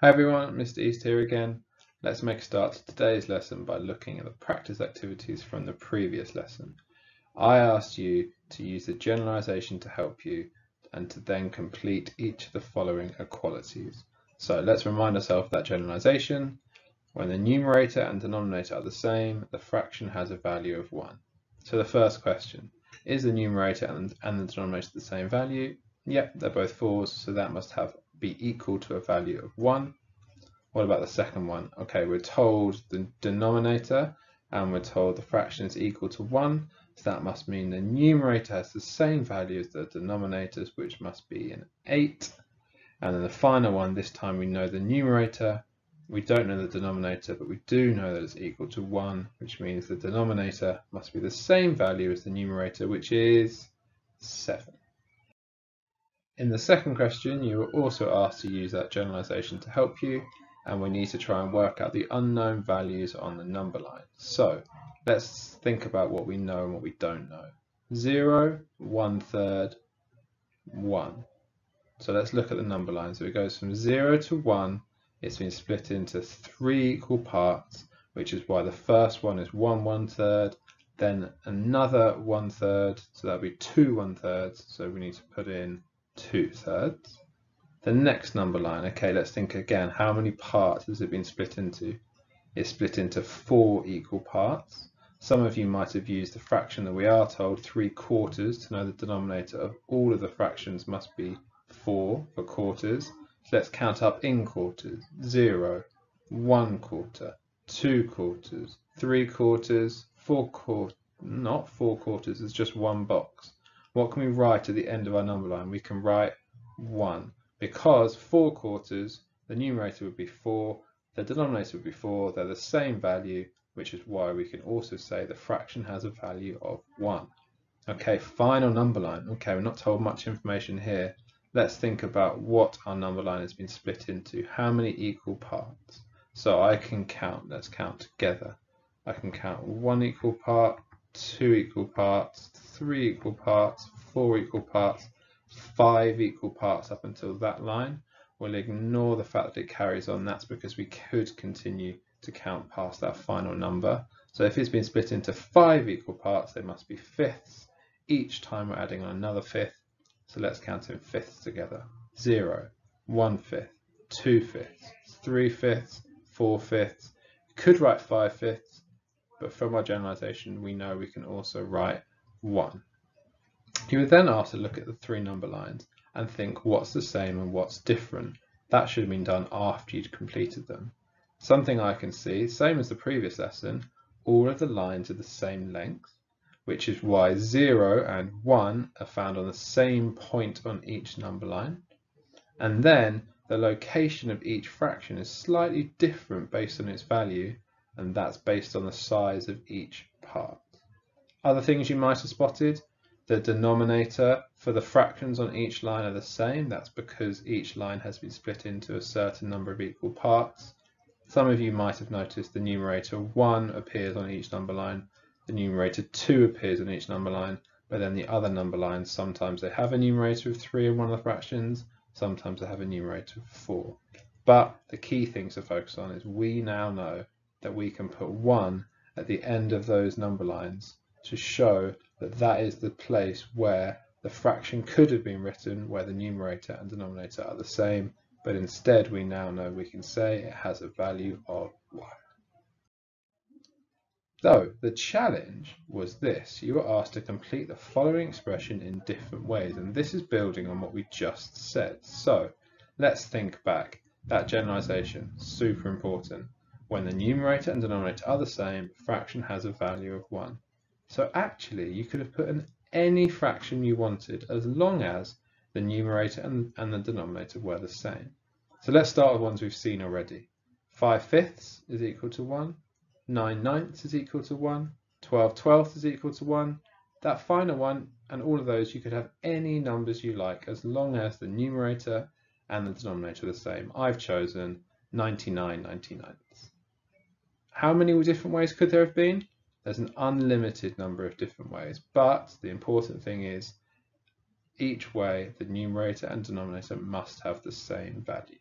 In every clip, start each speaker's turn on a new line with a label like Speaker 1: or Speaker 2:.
Speaker 1: Hi everyone, Mr. East here again. Let's make a start to today's lesson by looking at the practice activities from the previous lesson. I asked you to use the generalization to help you and to then complete each of the following equalities. So let's remind ourselves of that generalization. When the numerator and denominator are the same, the fraction has a value of 1. So the first question, is the numerator and, and the denominator the same value? Yep, they're both 4s, so that must have be equal to a value of 1. What about the second one? Okay, we're told the denominator and we're told the fraction is equal to 1. So that must mean the numerator has the same value as the denominators, which must be an 8. And then the final one, this time we know the numerator. We don't know the denominator, but we do know that it's equal to 1, which means the denominator must be the same value as the numerator, which is 7. In the second question, you were also asked to use that generalization to help you, and we need to try and work out the unknown values on the number line. So let's think about what we know and what we don't know. 0, 1 third, 1. So let's look at the number line. So it goes from 0 to 1. It's been split into three equal parts, which is why the first one is 1 1 third, then another 1 third, so that'll be 2 1 thirds. So we need to put in 2 thirds. The next number line, okay, let's think again. How many parts has it been split into? It's split into four equal parts. Some of you might have used the fraction that we are told, 3 quarters, to know the denominator of all of the fractions must be 4 for quarters. So let's count up in quarters. zero, one quarter, 2 quarters, 3 quarters, 4 quarters, not 4 quarters, it's just one box what can we write at the end of our number line? We can write 1 because 4 quarters, the numerator would be 4, the denominator would be 4, they're the same value, which is why we can also say the fraction has a value of 1. Okay, final number line. Okay, we're not told much information here. Let's think about what our number line has been split into. How many equal parts? So I can count, let's count together. I can count one equal part, two equal parts, three equal parts, four equal parts, five equal parts up until that line. We'll ignore the fact that it carries on. That's because we could continue to count past that final number. So if it's been split into five equal parts, there must be fifths. Each time we're adding on another fifth. So let's count in fifths together. Zero, one fifth, two fifths, three fifths, four fifths. Could write five fifths, but from our generalization, we know we can also write 1. You would then ask to look at the three number lines and think what's the same and what's different. That should have been done after you'd completed them. Something I can see, same as the previous lesson, all of the lines are the same length, which is why 0 and 1 are found on the same point on each number line. And then the location of each fraction is slightly different based on its value, and that's based on the size of each part. Other things you might have spotted, the denominator for the fractions on each line are the same. That's because each line has been split into a certain number of equal parts. Some of you might have noticed the numerator 1 appears on each number line, the numerator 2 appears on each number line, but then the other number lines, sometimes they have a numerator of 3 in one of the fractions, sometimes they have a numerator of 4. But the key things to focus on is we now know that we can put 1 at the end of those number lines to show that that is the place where the fraction could have been written where the numerator and denominator are the same, but instead we now know we can say it has a value of 1. So the challenge was this. You were asked to complete the following expression in different ways, and this is building on what we just said. So let's think back. That generalization, super important. When the numerator and denominator are the same, fraction has a value of 1. So actually you could have put in any fraction you wanted as long as the numerator and, and the denominator were the same. So let's start with ones we've seen already. 5 fifths is equal to 1, 9 ninths is equal to 1, 12 twelfths is equal to 1. That final one and all of those you could have any numbers you like as long as the numerator and the denominator are the same. I've chosen 99 99ths. How many different ways could there have been? There's an unlimited number of different ways, but the important thing is each way the numerator and denominator must have the same value.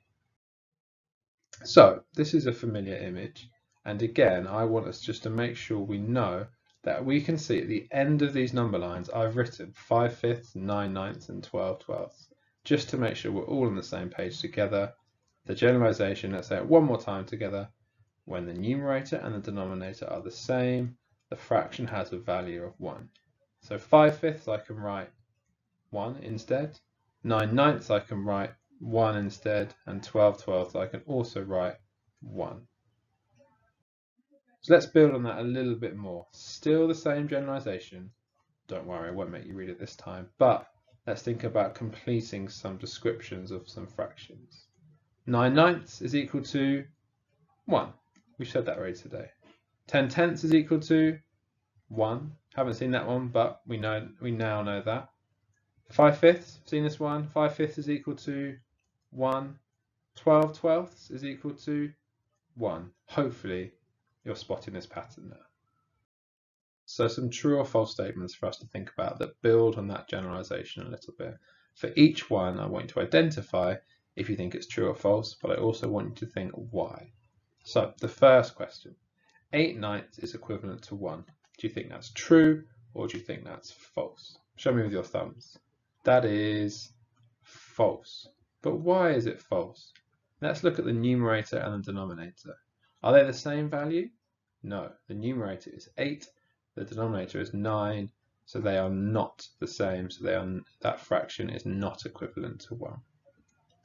Speaker 1: So this is a familiar image. And again, I want us just to make sure we know that we can see at the end of these number lines, I've written 5 fifths, 9 ninths, and 12 twelfths, just to make sure we're all on the same page together. The generalization, let's say it one more time together. When the numerator and the denominator are the same, the fraction has a value of 1. So 5 fifths I can write 1 instead. 9 ninths I can write 1 instead. And 12 twelfths I can also write 1. So let's build on that a little bit more. Still the same generalization. Don't worry, I won't make you read it this time. But let's think about completing some descriptions of some fractions. 9 ninths is equal to 1. We said that already today. 10 tenths is equal to 1. Haven't seen that one, but we know we now know that. 5 fifths, seen this one? 5 fifths is equal to 1. 12 twelfths is equal to 1. Hopefully you're spotting this pattern there. So some true or false statements for us to think about that build on that generalization a little bit. For each one, I want you to identify if you think it's true or false, but I also want you to think why. So the first question, 8 ninths is equivalent to 1. Do you think that's true or do you think that's false? Show me with your thumbs. That is false. But why is it false? Let's look at the numerator and the denominator. Are they the same value? No, the numerator is 8, the denominator is 9, so they are not the same, so they are, that fraction is not equivalent to 1.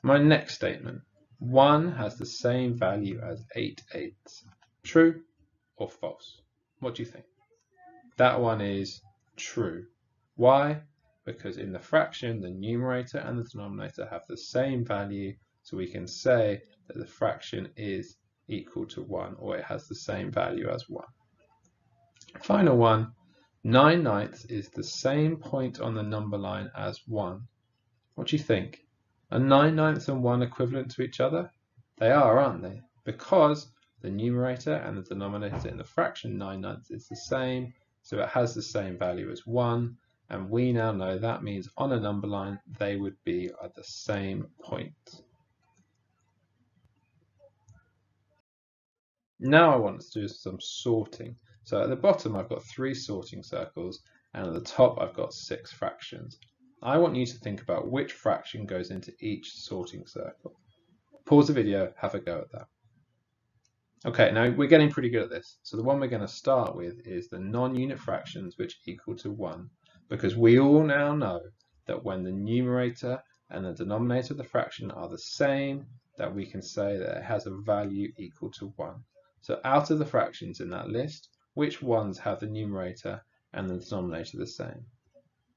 Speaker 1: My next statement, 1 has the same value as 8 eighths. True or false? What do you think? That one is true. Why? Because in the fraction, the numerator and the denominator have the same value, so we can say that the fraction is equal to 1 or it has the same value as 1. Final one, 9 ninths is the same point on the number line as 1. What do you think? Are 9 ninths and 1 equivalent to each other? They are, aren't they? Because the numerator and the denominator in the fraction 9 ninths is the same, so it has the same value as 1, and we now know that means on a number line they would be at the same point. Now I want to do some sorting. So at the bottom I've got three sorting circles and at the top I've got six fractions. I want you to think about which fraction goes into each sorting circle. Pause the video, have a go at that. Okay, now we're getting pretty good at this. So the one we're going to start with is the non-unit fractions which equal to 1 because we all now know that when the numerator and the denominator of the fraction are the same that we can say that it has a value equal to 1. So out of the fractions in that list, which ones have the numerator and the denominator the same?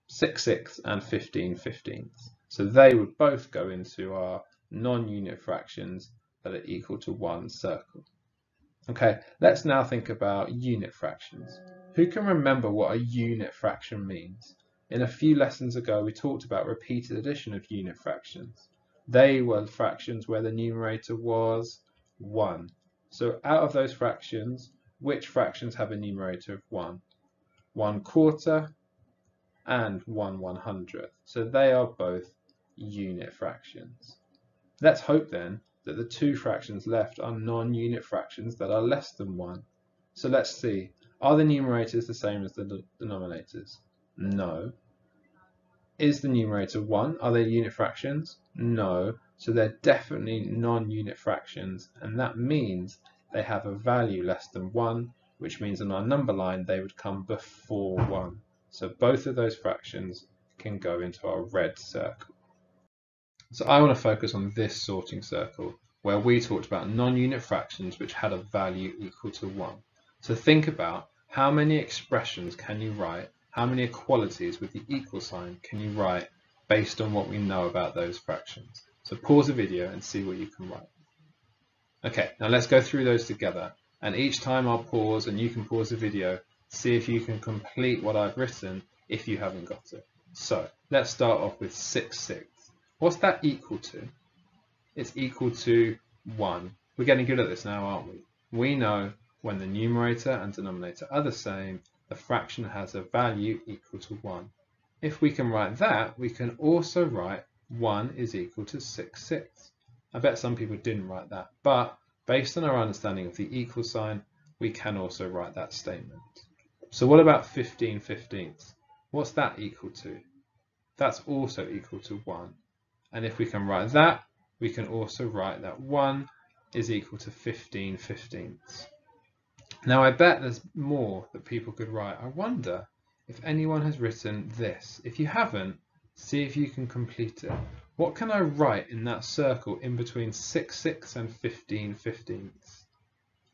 Speaker 1: 6 sixths and 15 fifteenths. So they would both go into our non-unit fractions that are equal to one circle. Okay, let's now think about unit fractions. Who can remember what a unit fraction means? In a few lessons ago, we talked about repeated addition of unit fractions. They were fractions where the numerator was 1 so out of those fractions, which fractions have a numerator of 1? 1 quarter and 1 one hundredth. So they are both unit fractions. Let's hope then that the two fractions left are non-unit fractions that are less than 1. So let's see, are the numerators the same as the denominators? No. Is the numerator 1? Are they unit fractions? No. So they're definitely non-unit fractions, and that means they have a value less than 1, which means on our number line they would come before 1. So both of those fractions can go into our red circle. So I want to focus on this sorting circle, where we talked about non-unit fractions which had a value equal to 1. So think about how many expressions can you write, how many equalities with the equal sign can you write based on what we know about those fractions. So pause the video and see what you can write. Okay, now let's go through those together. And each time I'll pause and you can pause the video, see if you can complete what I've written if you haven't got it. So let's start off with 6 sixths. What's that equal to? It's equal to 1. We're getting good at this now, aren't we? We know when the numerator and denominator are the same, the fraction has a value equal to 1. If we can write that, we can also write 1 is equal to 6 sixths. I bet some people didn't write that, but Based on our understanding of the equal sign, we can also write that statement. So what about 15 fifteenths? What's that equal to? That's also equal to 1. And if we can write that, we can also write that 1 is equal to 15 fifteenths. Now I bet there's more that people could write. I wonder if anyone has written this. If you haven't, see if you can complete it. What can I write in that circle in between 6 sixths and 15 fifteenths?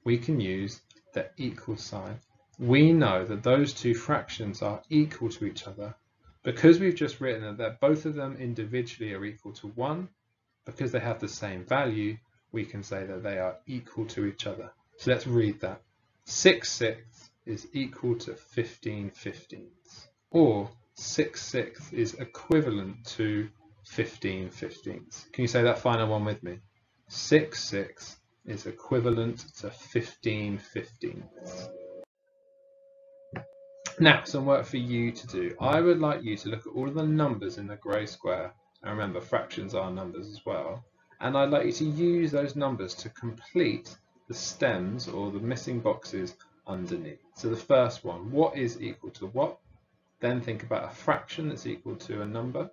Speaker 1: We can use the equal sign. We know that those two fractions are equal to each other because we've just written that both of them individually are equal to 1, because they have the same value, we can say that they are equal to each other. So let's read that. 6 sixths is equal to 15 fifteenths, or 6 sixths is equivalent to 15 fifteenths. Can you say that final one with me? 6 sixths is equivalent to 15 fifteenths. Now, some work for you to do. I would like you to look at all of the numbers in the grey square, and remember fractions are numbers as well, and I'd like you to use those numbers to complete the stems or the missing boxes underneath. So the first one, what is equal to what? Then think about a fraction that's equal to a number,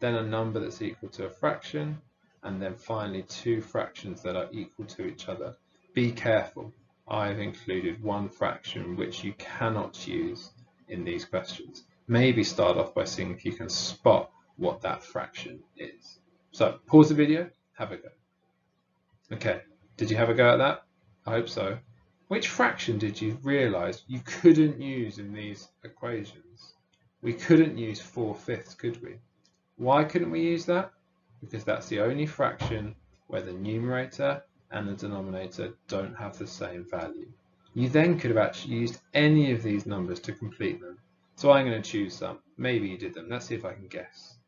Speaker 1: then a number that's equal to a fraction, and then finally two fractions that are equal to each other. Be careful, I've included one fraction which you cannot use in these questions. Maybe start off by seeing if you can spot what that fraction is. So pause the video, have a go. Okay, did you have a go at that? I hope so. Which fraction did you realise you couldn't use in these equations? We couldn't use 4 fifths, could we? Why couldn't we use that? Because that's the only fraction where the numerator and the denominator don't have the same value. You then could have actually used any of these numbers to complete them. So I'm going to choose some. Maybe you did them. Let's see if I can guess.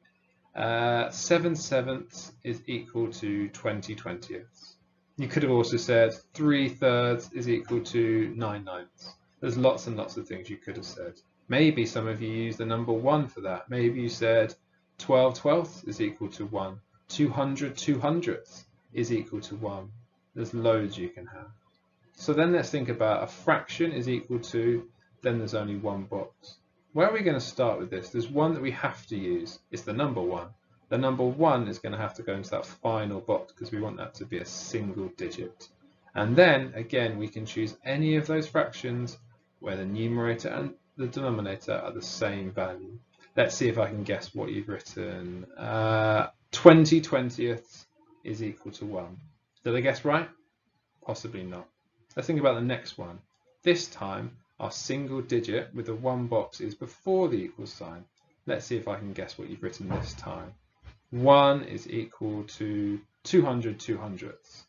Speaker 1: Uh, 7 sevenths is equal to 20 twentieths. You could have also said 3 thirds is equal to 9 ninths. There's lots and lots of things you could have said. Maybe some of you used the number 1 for that. Maybe you said 12 twelfths is equal to 1. 200 two hundredths is equal to 1. There's loads you can have. So then let's think about a fraction is equal to, then there's only one box. Where are we going to start with this? There's one that we have to use. It's the number 1 the number one is going to have to go into that final box because we want that to be a single digit. And then again, we can choose any of those fractions where the numerator and the denominator are the same value. Let's see if I can guess what you've written. Uh, 20 twentieths is equal to 1. Did I guess right? Possibly not. Let's think about the next one. This time, our single digit with the one box is before the equal sign. Let's see if I can guess what you've written this time. 1 is equal to 200 two hundredths.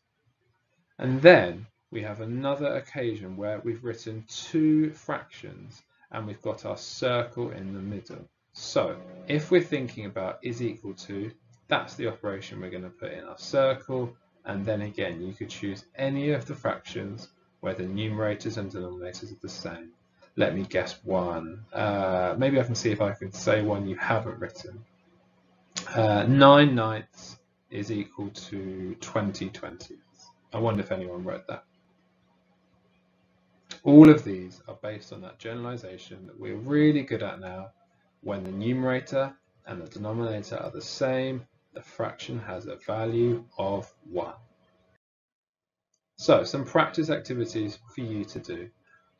Speaker 1: And then we have another occasion where we've written two fractions and we've got our circle in the middle. So if we're thinking about is equal to, that's the operation we're going to put in our circle. And then again, you could choose any of the fractions where the numerators and denominators are the same. Let me guess one. Uh, maybe I can see if I can say one you haven't written. Uh, 9 ninths is equal to 20 twentieths. I wonder if anyone wrote that. All of these are based on that generalization that we're really good at now. When the numerator and the denominator are the same, the fraction has a value of 1. So, some practice activities for you to do.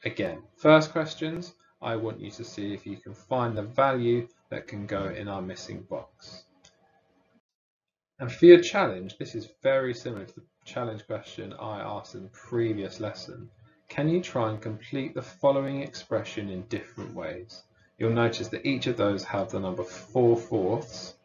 Speaker 1: Again, first questions, I want you to see if you can find the value that can go in our missing box. And for your challenge, this is very similar to the challenge question I asked in the previous lesson. Can you try and complete the following expression in different ways? You'll notice that each of those have the number 4 fourths,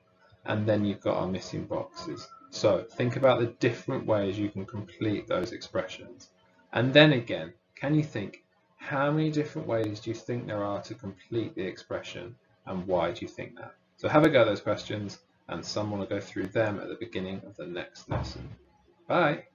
Speaker 1: and then you've got our missing boxes. So think about the different ways you can complete those expressions. And then again, can you think, how many different ways do you think there are to complete the expression, and why do you think that? So have a go at those questions and someone will go through them at the beginning of the next lesson. Bye!